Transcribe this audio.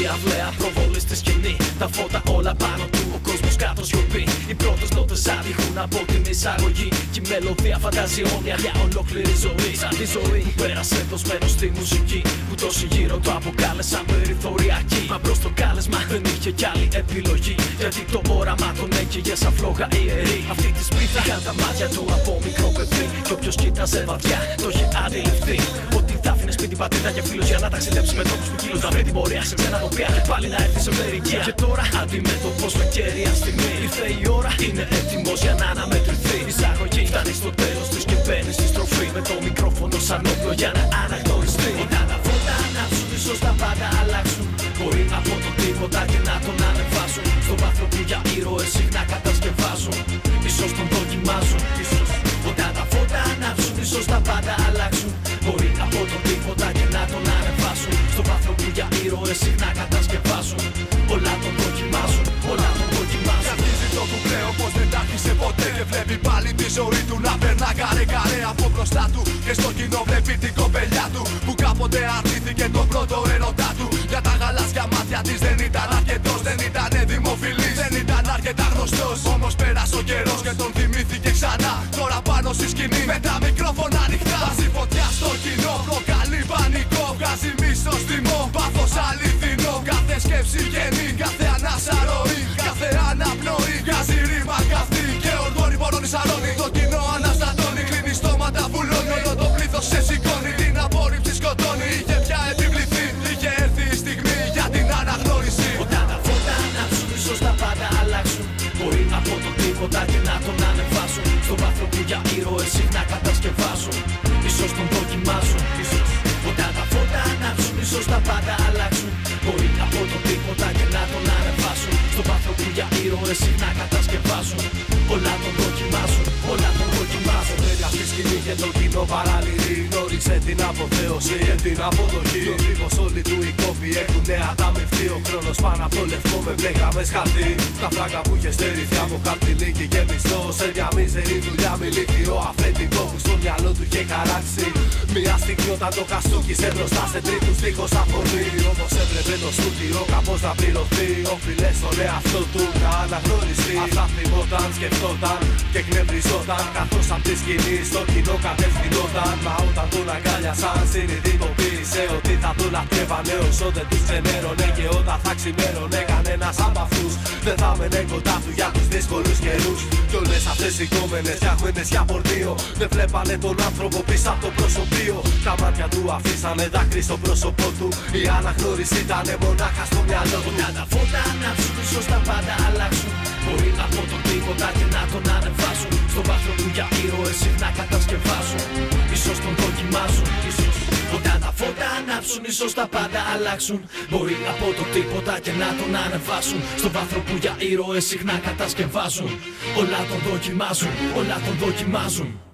Η αυλαία προβολή στη σκηνή. Τα φώτα όλα πάνω του. Ο κόσμος κάτω σιωπή. Οι πρώτες νότες άδειχουν από την εισαγωγή. Και η μελωδία φανταζιώνει για ολόκληρη ζωή. Σαν τη ζωή που πέρασε δοσμένο στη μουσική. Που τόσοι γύρω το αποκάλεσαν περιθωριακή. Μα μπρος το κάλεσμα δεν είχε κι άλλη επιλογή. Γιατί το όραμα τον έκυγε σαν φλόγα ιερή. Αυτή τη σπίθα είχαν τα μάτια του από μικρό παιδί. Και όποιος κοίταζε βαθιά το είχε αντιληφθεί. Ότι θα σπίτι πατρίδα και φίλους για να ταξιδέψει με τόπους που κύλους. Να βρει την πορεία σε ξένα τοπία πάλι να έρθει σε μερικία. Και τώρα αντιμέτωπος με κέρια στιγμή. Ήρθε η ώρα, είναι έτοιμος για να αναμετρηθεί. Η εισαγωγή φτάνει στο τέλος της και μπαίνει στη στροφή. Με το μικρόφωνο σαν όπλο για να αναγνωριστεί συχνά κατασκευάζουν Όλα τον δοκιμάζουν, όλα τον δοκιμάζουν Καθίζει το κουπλέο πως δεν τα άρχισε ποτέ Και βλέπει πάλι τη ζωή του να περνά καρέ καρέ από μπροστά του. Και στο κοινό βλέπει την κοπελιά του Που κάποτε αρνήθηκε τον πρώτο έρωτά του. Για τα γαλάζια μάτια της δεν ήταν αρκετός Δεν ήταν δημοφιλής, δεν ήταν αρκετά γνωστός Όμως πέρασε ο καιρός και τον θυμήθηκε ξανά. Τώρα πάνω στη σκηνή με τα μικρόφωνα από το τίποτα και να τον ανεβάσουν Στον βάθρο που για ήρωες συχνά κατασκευάζουν Ίσως τον δοκιμάζουν Ίσως Όταν τα φώτα ανάψουν, ίσως τα πάντα αλλάξουν. Μπορεί από το τίποτα και να τον ανεβάσουν Στον βάθρο που για ήρωες συχνά κατασκευάζουν Όλα τον την αποθέωση και την αποδοχή. Το τύπος όλοι του οι κόποι έχουν ανταμυφθεί Ο χρόνος πάνω από το λευκό με μπλε γραμμές χαρτί Τα φράγκα που είχε στερηθεί από χαρτιλίκι και μισθό Σε μια μίζερη δουλειά μιλήθη ο αφεντικό που στο μυαλό του είχε χαράξει Μια στιγμή όταν το καστούκισε μπροστά σε τρίτους δίχως αφορμή Όπως έπρεπε το στούτιο κάπως να πληρωθεί. Οφειλές στον εαυτό του να αναγνωριστεί. Αυτά θυμόταν, σκεφτόταν και εκνευριζόταν. Καθώς απ' τη σκηνή στο κοινό κατευθυνόταν. Μα όταν τον αγκάλιασαν συνειδητοποίησε ότι θα τον λατρεύανε όσο δεν τους ξενέρωνε Και όταν θα ξημέρωνε κανένας απ' αυτούς δεν θα μένε κοντά τους Κι όλες αυτές οι κόμενες φτιάχνες για πορτίο. Δεν βλέπανε τον άνθρωπο πίσω από το προσωπείο. Τα μάτια του αφήσανε δάκρυ στο πρόσωπό του. Η αναγνώριση ήταν μονάχα στο μυαλό του. Όταν τα φώτα ανάψουν, ίσως τα πάντα αλλάξουν. Μπορεί από το τίποτα και να τον ανεβάσουν. Στον βάθρο που για ήρωες συχνά κατασκευάζουν φώτα ανάψουν, ίσως τα πάντα αλλάξουν. Μπορεί από το τίποτα και να τον ανεβάσουν. Στον βάθρο που για ήρωες συχνά κατασκευάζουν. Όλα τον δοκιμάζουν, όλα τον δοκιμάζουν